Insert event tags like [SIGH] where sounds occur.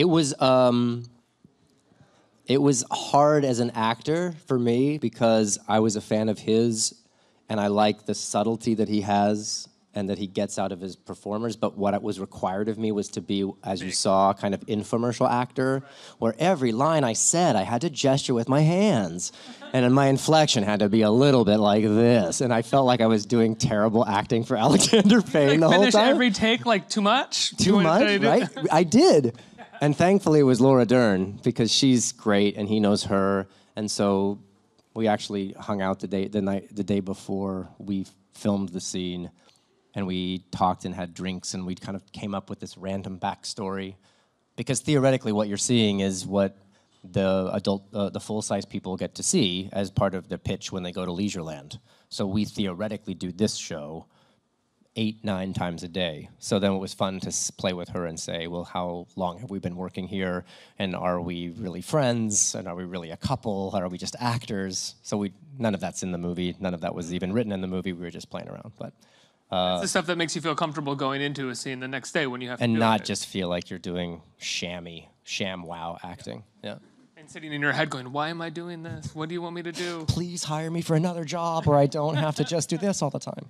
It was um, it was hard as an actor for me because I was a fan of his, and I like the subtlety that he has and that he gets out of his performers. But what it was required of me was to be, as you saw, kind of infomercial actor, where every line I said I had to gesture with my hands, and my inflection had to be a little bit like this, and I felt like I was doing terrible acting for [LAUGHS] Alexander Payne Like the whole finish time every take like too much. too much, right? I did. And thankfully it was Laura Dern because she's great and he knows her. And so we actually hung out the day the night the day before we filmed the scene and we talked and had drinks and we kind of came up with this random backstory. Because theoretically what you're seeing is what the adult uh, the full-size people get to see as part of the pitch when they go to Leisureland. So we theoretically do this show eight, nine times a day. So then it was fun to play with her and say, well, how long have we been working here? And are we really friends? And are we really a couple? Or are we just actors? So we none of that's in the movie. None of that was even written in the movie. We were just playing around. But Uh, it's the stuff that makes you feel comfortable going into a scene the next day when you have to and not it. just feel like you're doing shammy, sham wow acting. Yeah. and sitting in your head going, "Why am I doing this? What do you want me to do?" Please hire me for another job or I don't have to just do this all the time.